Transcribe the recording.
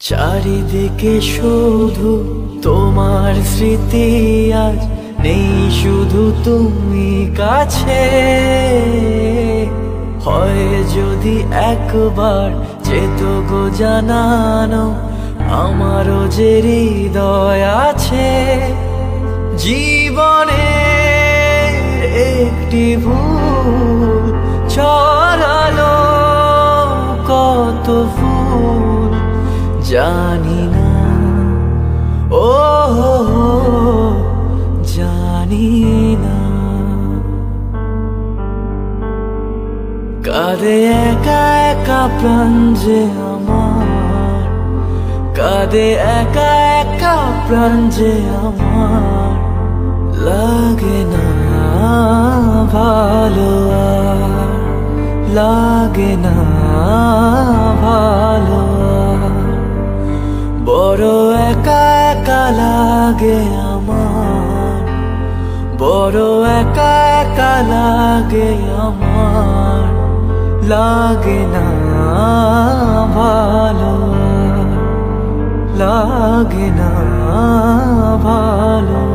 চারিদিকে শুধু তোমার স্মৃতি আজ নেই শুধু তুমি কাছে। হয় যদি একবার যেত গো জানানো আমারও যে হৃদয় আছে। জীবনে একটি ভুল ছড়ালো কত ফুল। জানি না। ও, জানি না। কাঁদে একা একা প্রাণ যে আমার। কাঁদে একা একা প্রাণ যে আমার। লাগে না ভালো লাগে না ভালো বড় একা একা লাগে আমার। বড় একা একা লাগে আমার। লাগে না ভালো। লাগে না ভালো।